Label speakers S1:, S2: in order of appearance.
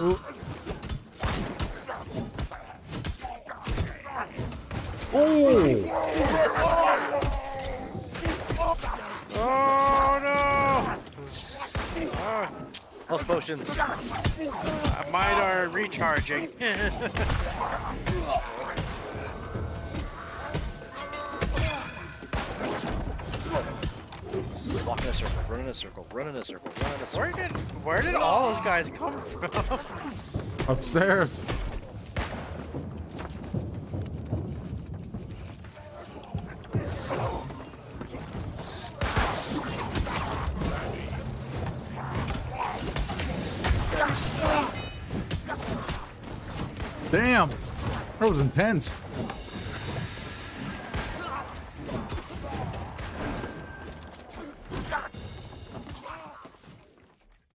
S1: Ooh. Oh!
S2: Oh no! Oh,
S3: Health potions.
S2: uh, mine are recharging.
S3: Walk in a circle, run in a circle, run in a circle, run in a
S2: where did where did all those guys come from?
S1: Upstairs. Damn! That was intense.